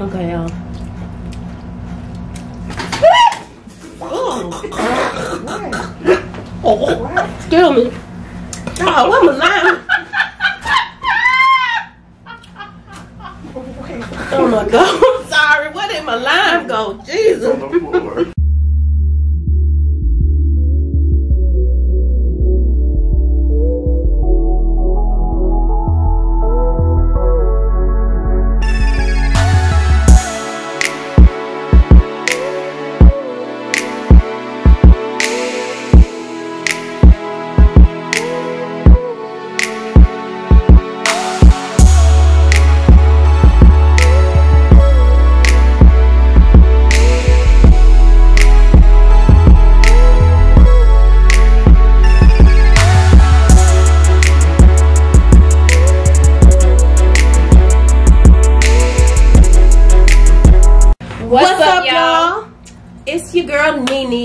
Okay, y'all. oh, excuse me. Oh, what my lime? Oh my god, I'm sorry. Where did my lime go? Jesus.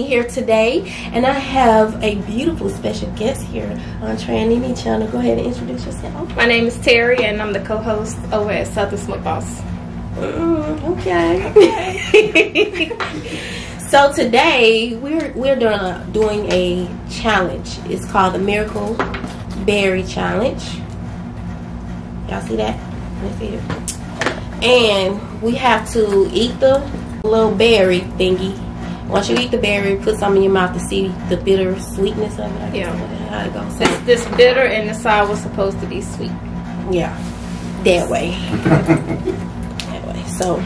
Here today, and I have a beautiful special guest here on Tray and NeeNee channel. Go ahead and introduce yourself. My name is Terri, and I'm the co-host over at Southern Smoke Boss. Mm, okay. so today we're we're doing a, doing a challenge. It's called the Miracle Berry Challenge. Y'all see that? Let me see it. And we have to eat the little berry thingy. Once you eat the berry, put some in your mouth to see the bitter sweetness of it. I guess Yeah. How it goes. This, this bitter and the sour was supposed to be sweet. Yeah, that way. that way. So,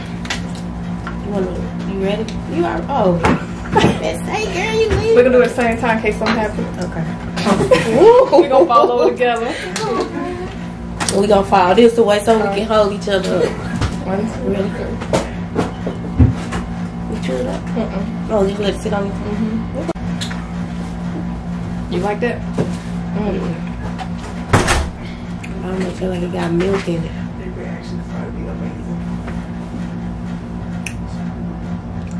you want to? You ready? You are. Oh, let's say, girl, you leave. We're gonna do it at the same time in case something happens. Okay. We're gonna fall over together. We're gonna fall this way so we can uh, hold each other up. One, two, Really? three. You chew it up. Mm-mm. Oh, you let it sit on your. You like that? Mm. I don't know, feel like it got milk in it. The reaction is gonna be amazing.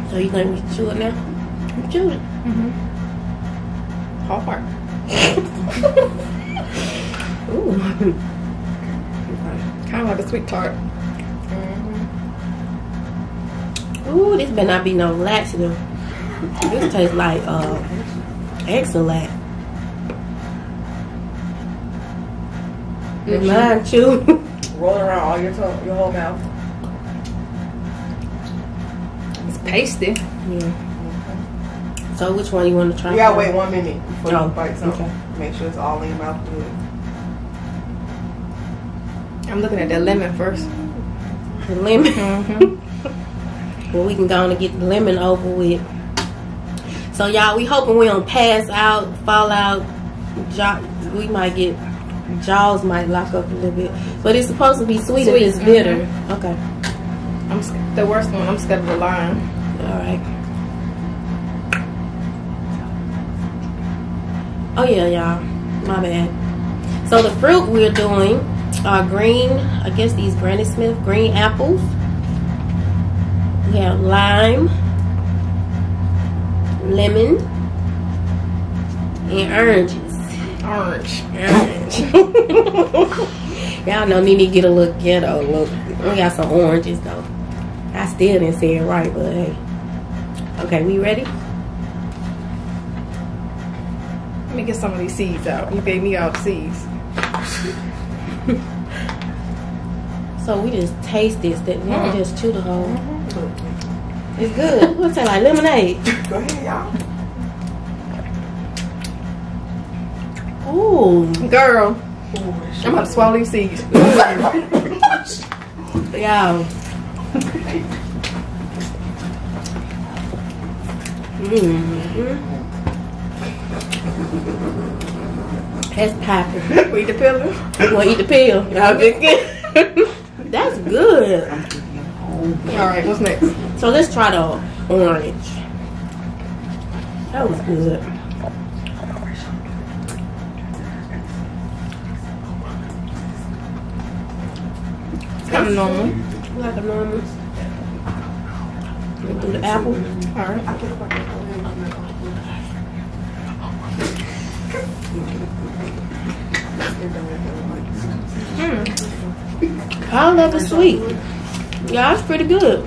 So you let me chew it now? You chew it. Hard. Ooh. Kind of like a sweet tart. Ooh, this better not be no laxative. This tastes like uh, excellent. Mine chew. Roll around all your tongue, your whole mouth. It's pasty. yeah. So which one you want to try? You gotta wait one minute before Oh, you bite something. okay. Make sure it's all in your mouth good. I'm looking at that lemon first. The lemon. Mm-hmm. Well, we can go on and get the lemon over with. So y'all, we hoping we don't pass out, fall out. Jaw, we might get jaws might lock up a little bit, but it's supposed to be sweet, Sweet, it's bitter. mhm. Okay, I'm the worst one. I'm scared of the lime. all right. Oh yeah, y'all. My bad. So the fruit we're doing are green. I guess these Granny Smith green apples. We have lime, lemon, and oranges. Orange. Orange. Y'all know NeeNee get a little ghetto look. We got some oranges though. I still didn't say it right, but hey. Okay, we ready? Let me get some of these seeds out. You gave me all the seeds. So we just taste this. That we Mm. just chew the whole. It's good. What's that like lemonade? Go ahead, y'all. Ooh, Girl, Ooh, I'm about to swallow these seeds. yeah. Mm-hmm. That's popping. we eat the pillar. You want to eat the pill? Y'all just get- That's good. All right, what's next? So let's try the orange. That was good. It's kind of normal. Like a normal. We do the apple. All right. All of it sweet. Yeah, it's pretty good.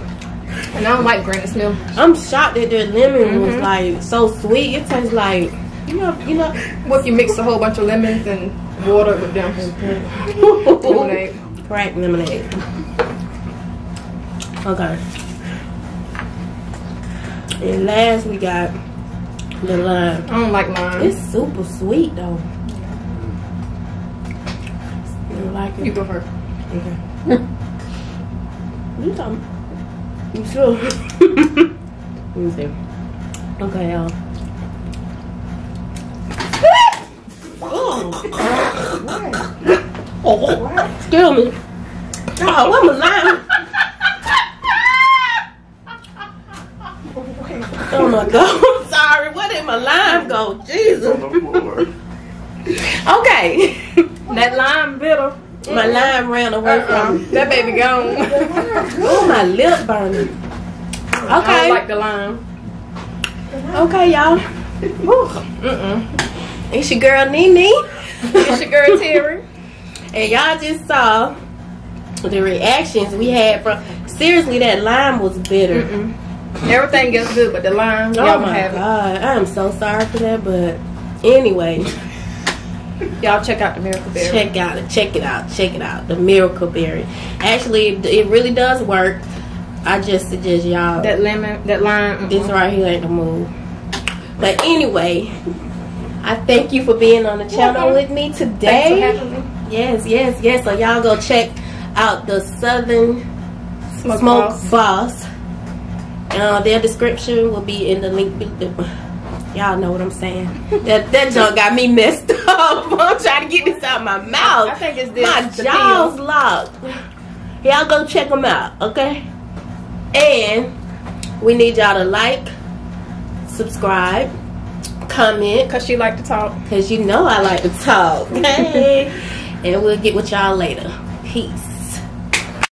And I don't like Granny Smith. I'm shocked that their lemon was Mhm. like so sweet. It tastes like you know, you know. What if you mix a whole bunch of lemons and water with them? Lemonade. Crack lemonade. Okay. And last we got the lime. I don't like lime. It's super sweet though. You don't like You it? go first. Okay. you talking? You sure? Let me see. Okay, y'all. oh. Oh, excuse me. Oh, what was lime? Oh my god, I'm sorry. Where did my lime go? Jesus. On the floor. Okay. That lime bitter. My lime ran away Uh-uh. from me. That baby gone. Oh, my lip burning. I Okay. don't like the lime. Okay, y'all. Mm-mm. It's your girl NeeNee. It's your girl Terri. And y'all just saw the reactions we had from. Seriously, that lime was bitter. Mm-mm. Everything gets good, but the lime, Oh y'all my have god, I am so sorry for that. But anyway, it. Y'all check out the Miracle Berry. check out it. Check it out. Check it out. The miracle berry. Actually, it- really does work. I just suggest y'all. That lemon, that lime. mm-mm. This right here ain't the move. But anyway, I thank you for being on the channel with me today. me. Yes, yes, yes. So y'all go check out the Southern Smoke, Smoke Boss. Boss. Uh, their description will be in the link. Y'all know what I'm saying. That that junk got me messed up. I'm trying to get this out of my mouth. I think it's this. my jaw's peel. locked. Y'all go check them out, okay? And we need y'all to like, subscribe, comment, Cause she like to talk. cause you know I like to talk. Okay? and we'll get with y'all later. Peace.